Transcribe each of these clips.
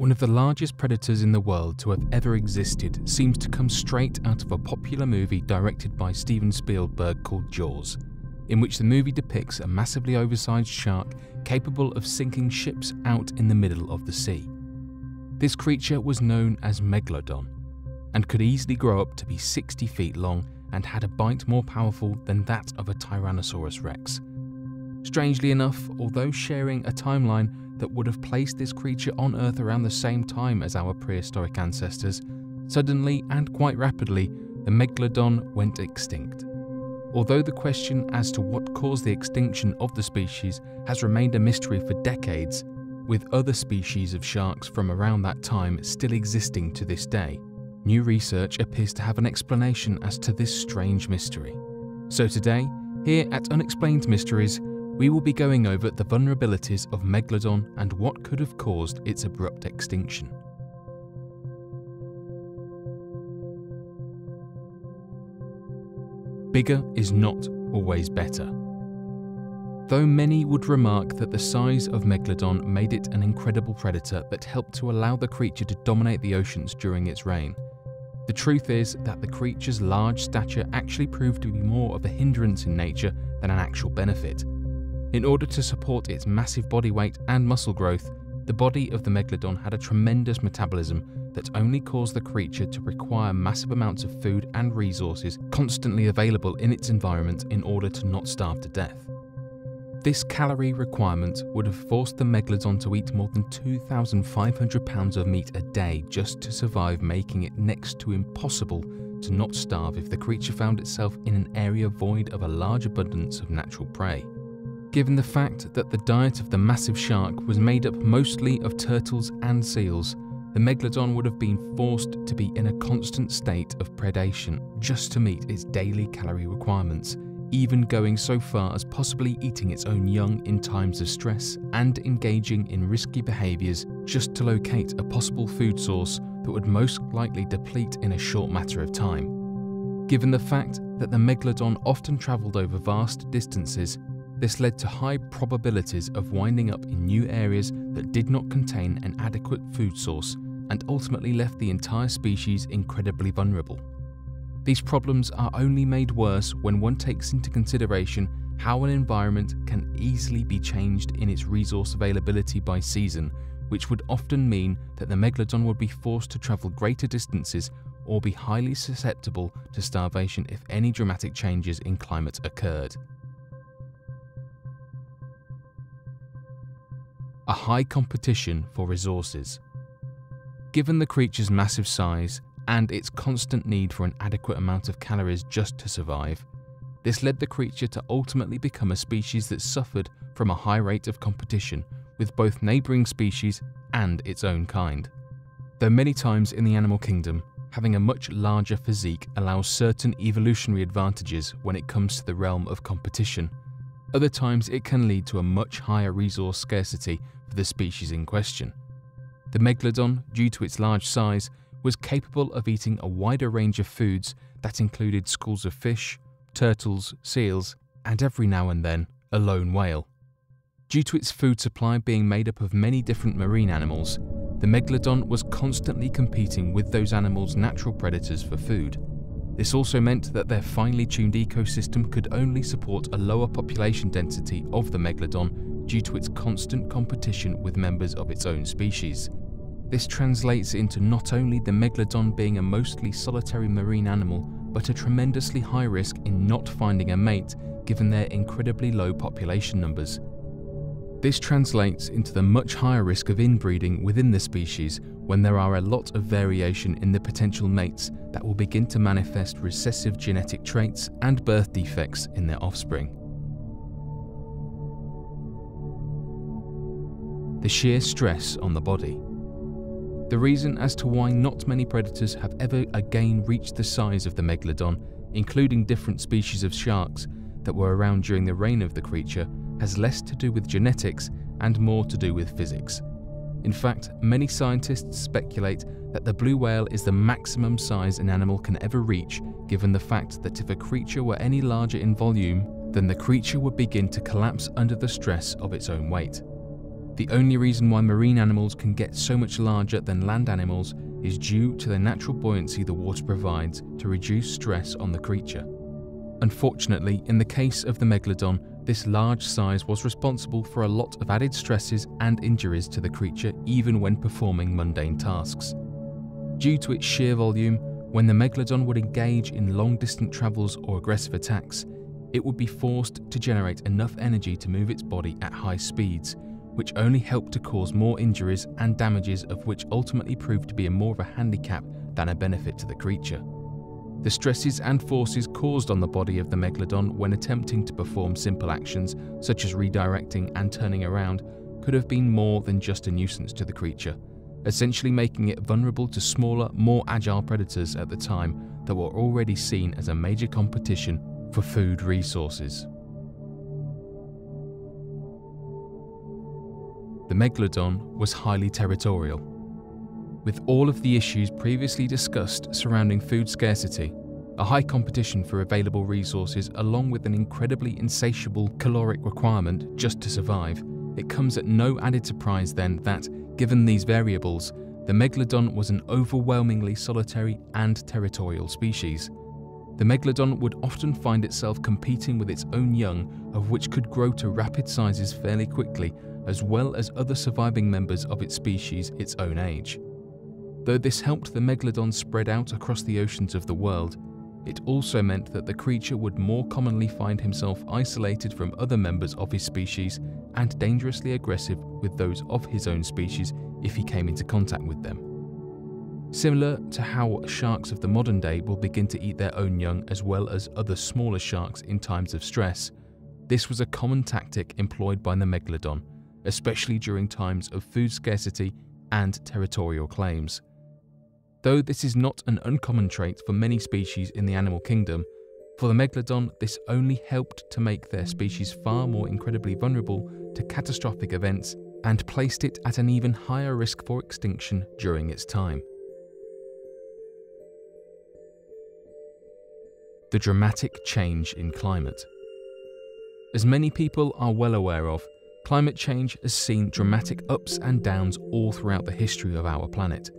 One of the largest predators in the world to have ever existed seems to come straight out of a popular movie directed by Steven Spielberg called Jaws, in which the movie depicts a massively oversized shark capable of sinking ships out in the middle of the sea. This creature was known as Megalodon and could easily grow up to be 60 feet long and had a bite more powerful than that of a Tyrannosaurus rex. Strangely enough, although sharing a timeline that would have placed this creature on Earth around the same time as our prehistoric ancestors, suddenly and quite rapidly, the megalodon went extinct. Although the question as to what caused the extinction of the species has remained a mystery for decades, with other species of sharks from around that time still existing to this day, new research appears to have an explanation as to this strange mystery. So today, here at Unexplained Mysteries, we will be going over the vulnerabilities of Megalodon and what could have caused its abrupt extinction. Bigger is not always better. Though many would remark that the size of Megalodon made it an incredible predator that helped to allow the creature to dominate the oceans during its reign, the truth is that the creature's large stature actually proved to be more of a hindrance in nature than an actual benefit. In order to support its massive body weight and muscle growth, the body of the megalodon had a tremendous metabolism that only caused the creature to require massive amounts of food and resources constantly available in its environment in order to not starve to death. This calorie requirement would have forced the megalodon to eat more than 2,500 pounds of meat a day just to survive, making it next to impossible to not starve if the creature found itself in an area void of a large abundance of natural prey given the fact that the diet of the massive shark was made up mostly of turtles and seals, the megalodon would have been forced to be in a constant state of predation just to meet its daily calorie requirements, even going so far as possibly eating its own young in times of stress and engaging in risky behaviours just to locate a possible food source that would most likely deplete in a short matter of time. Given the fact that the megalodon often travelled over vast distances this led to high probabilities of winding up in new areas that did not contain an adequate food source and ultimately left the entire species incredibly vulnerable. These problems are only made worse when one takes into consideration how an environment can easily be changed in its resource availability by season, which would often mean that the megalodon would be forced to travel greater distances or be highly susceptible to starvation if any dramatic changes in climate occurred. A high competition for resources. Given the creature's massive size and its constant need for an adequate amount of calories just to survive, this led the creature to ultimately become a species that suffered from a high rate of competition with both neighbouring species and its own kind. Though many times in the animal kingdom, having a much larger physique allows certain evolutionary advantages when it comes to the realm of competition, other times it can lead to a much higher resource scarcity for the species in question. The megalodon, due to its large size, was capable of eating a wider range of foods that included schools of fish, turtles, seals, and every now and then a lone whale. Due to its food supply being made up of many different marine animals, the megalodon was constantly competing with those animals' natural predators for food. This also meant that their finely tuned ecosystem could only support a lower population density of the megalodon due to its constant competition with members of its own species. This translates into not only the megalodon being a mostly solitary marine animal, but a tremendously high risk in not finding a mate given their incredibly low population numbers. This translates into the much higher risk of inbreeding within the species when there are a lot of variation in the potential mates that will begin to manifest recessive genetic traits and birth defects in their offspring. the sheer stress on the body. The reason as to why not many predators have ever again reached the size of the megalodon, including different species of sharks that were around during the reign of the creature, has less to do with genetics and more to do with physics. In fact, many scientists speculate that the blue whale is the maximum size an animal can ever reach, given the fact that if a creature were any larger in volume, then the creature would begin to collapse under the stress of its own weight. The only reason why marine animals can get so much larger than land animals is due to the natural buoyancy the water provides to reduce stress on the creature. Unfortunately, in the case of the megalodon, this large size was responsible for a lot of added stresses and injuries to the creature even when performing mundane tasks. Due to its sheer volume, when the megalodon would engage in long-distance travels or aggressive attacks, it would be forced to generate enough energy to move its body at high speeds, which only helped to cause more injuries and damages of which ultimately proved to be more of a handicap than a benefit to the creature. The stresses and forces caused on the body of the megalodon when attempting to perform simple actions such as redirecting and turning around could have been more than just a nuisance to the creature, essentially making it vulnerable to smaller, more agile predators at the time that were already seen as a major competition for food resources. The megalodon was highly territorial with all of the issues previously discussed surrounding food scarcity, a high competition for available resources, along with an incredibly insatiable caloric requirement just to survive, it comes at no added surprise then that, given these variables, the megalodon was an overwhelmingly solitary and territorial species. The megalodon would often find itself competing with its own young, of which could grow to rapid sizes fairly quickly, as well as other surviving members of its species its own age. Though this helped the megalodon spread out across the oceans of the world, it also meant that the creature would more commonly find himself isolated from other members of his species and dangerously aggressive with those of his own species if he came into contact with them. Similar to how sharks of the modern day will begin to eat their own young as well as other smaller sharks in times of stress, this was a common tactic employed by the megalodon, especially during times of food scarcity and territorial claims. Though this is not an uncommon trait for many species in the animal kingdom, for the megalodon this only helped to make their species far more incredibly vulnerable to catastrophic events and placed it at an even higher risk for extinction during its time. The dramatic change in climate. As many people are well aware of, climate change has seen dramatic ups and downs all throughout the history of our planet.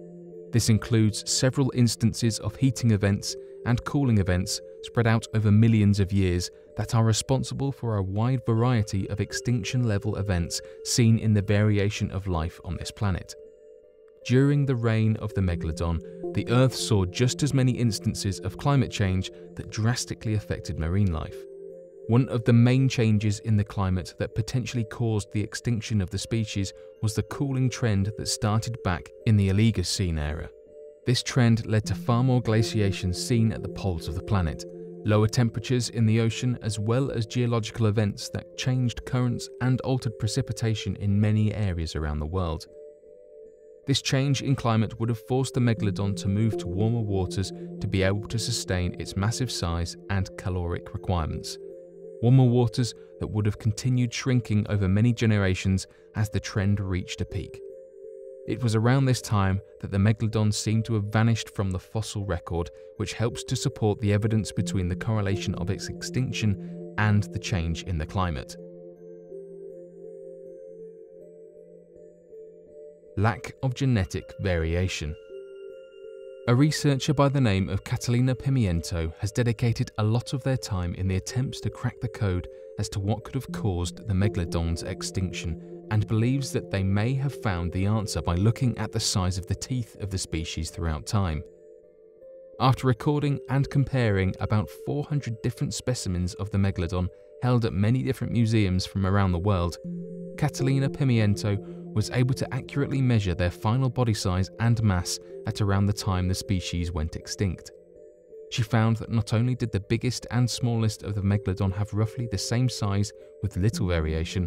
This includes several instances of heating events and cooling events spread out over millions of years that are responsible for a wide variety of extinction level events seen in the variation of life on this planet. During the reign of the Megalodon, the Earth saw just as many instances of climate change that drastically affected marine life. One of the main changes in the climate that potentially caused the extinction of the species was the cooling trend that started back in the Oligocene era. This trend led to far more glaciation seen at the poles of the planet, lower temperatures in the ocean, as well as geological events that changed currents and altered precipitation in many areas around the world. This change in climate would have forced the megalodon to move to warmer waters to be able to sustain its massive size and caloric requirements warmer waters that would have continued shrinking over many generations as the trend reached a peak. It was around this time that the megalodon seemed to have vanished from the fossil record, which helps to support the evidence between the correlation of its extinction and the change in the climate. Lack of genetic variation. A researcher by the name of Catalina Pimiento has dedicated a lot of their time in the attempts to crack the code as to what could have caused the megalodon's extinction and believes that they may have found the answer by looking at the size of the teeth of the species throughout time. After recording and comparing about 400 different specimens of the megalodon held at many different museums from around the world, Catalina Pimiento was able to accurately measure their final body size and mass at around the time the species went extinct. She found that not only did the biggest and smallest of the megalodon have roughly the same size with little variation,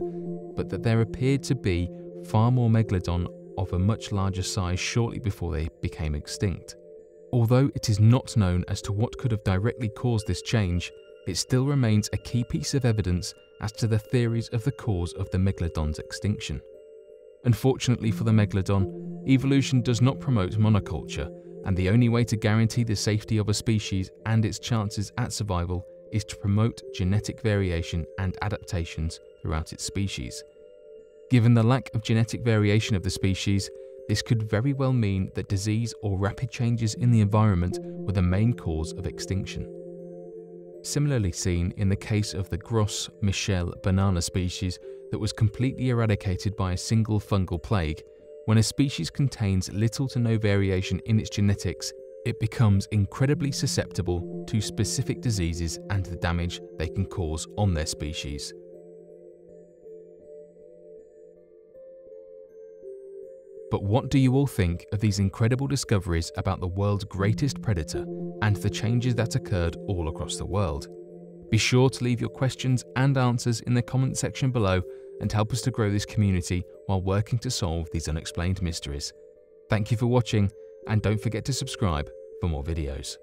but that there appeared to be far more megalodon of a much larger size shortly before they became extinct. Although it is not known as to what could have directly caused this change, it still remains a key piece of evidence as to the theories of the cause of the megalodon's extinction. Unfortunately for the megalodon, evolution does not promote monoculture, and the only way to guarantee the safety of a species and its chances at survival is to promote genetic variation and adaptations throughout its species. Given the lack of genetic variation of the species, this could very well mean that disease or rapid changes in the environment were the main cause of extinction. Similarly seen in the case of the Gros Michel banana species that was completely eradicated by a single fungal plague, when a species contains little to no variation in its genetics, it becomes incredibly susceptible to specific diseases and the damage they can cause on their species. But what do you all think of these incredible discoveries about the world's greatest predator and the changes that occurred all across the world? Be sure to leave your questions and answers in the comment section below and help us to grow this community while working to solve these unexplained mysteries. Thank you for watching and don't forget to subscribe for more videos.